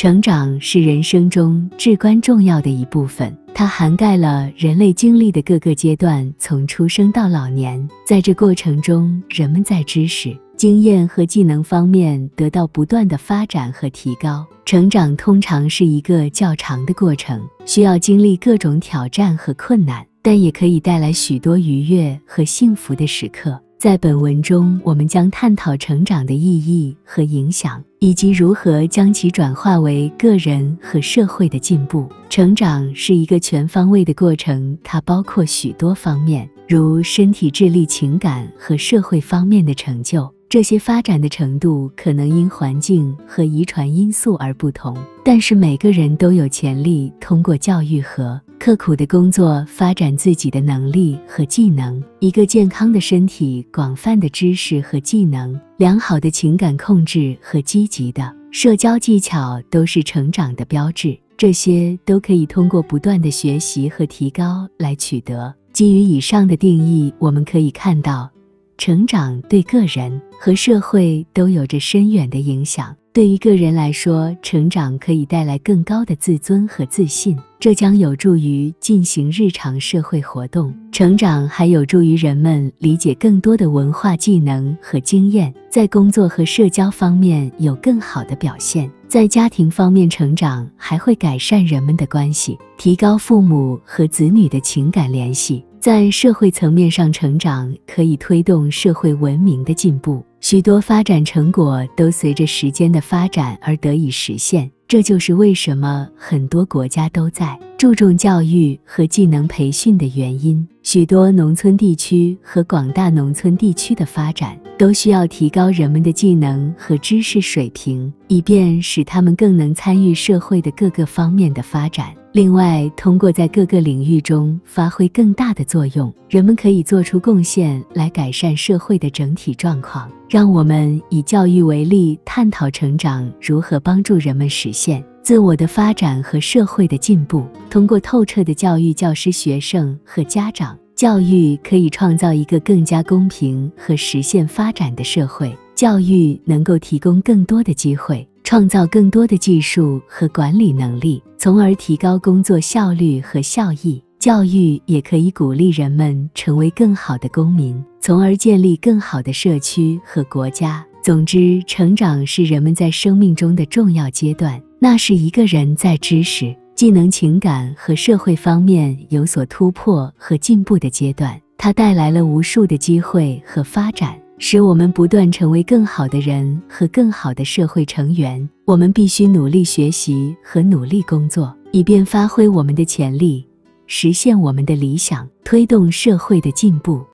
成长是人生中至关重要的一部分，它涵盖了人类经历的各个阶段，从出生到老年。在这过程中，人们在知识、经验和技能方面得到不断的发展和提高。成长通常是一个较长的过程，需要经历各种挑战和困难，但也可以带来许多愉悦和幸福的时刻。在本文中，我们将探讨成长的意义和影响，以及如何将其转化为个人和社会的进步。成长是一个全方位的过程，它包括许多方面，如身体、智力、情感和社会方面的成就。这些发展的程度可能因环境和遗传因素而不同，但是每个人都有潜力通过教育和刻苦的工作发展自己的能力和技能。一个健康的身体、广泛的知识和技能、良好的情感控制和积极的社交技巧都是成长的标志。这些都可以通过不断的学习和提高来取得。基于以上的定义，我们可以看到。成长对个人和社会都有着深远的影响。对于个人来说，成长可以带来更高的自尊和自信，这将有助于进行日常社会活动。成长还有助于人们理解更多的文化技能和经验，在工作和社交方面有更好的表现。在家庭方面，成长还会改善人们的关系，提高父母和子女的情感联系。在社会层面上成长，可以推动社会文明的进步。许多发展成果都随着时间的发展而得以实现。这就是为什么很多国家都在注重教育和技能培训的原因。许多农村地区和广大农村地区的发展都需要提高人们的技能和知识水平，以便使他们更能参与社会的各个方面的发展。另外，通过在各个领域中发挥更大的作用，人们可以做出贡献来改善社会的整体状况。让我们以教育为例，探讨成长如何帮助人们实现自我的发展和社会的进步。通过透彻的教育，教师、学生和家长，教育可以创造一个更加公平和实现发展的社会。教育能够提供更多的机会。创造更多的技术和管理能力，从而提高工作效率和效益。教育也可以鼓励人们成为更好的公民，从而建立更好的社区和国家。总之，成长是人们在生命中的重要阶段，那是一个人在知识、技能、情感和社会方面有所突破和进步的阶段。它带来了无数的机会和发展。使我们不断成为更好的人和更好的社会成员。我们必须努力学习和努力工作，以便发挥我们的潜力，实现我们的理想，推动社会的进步。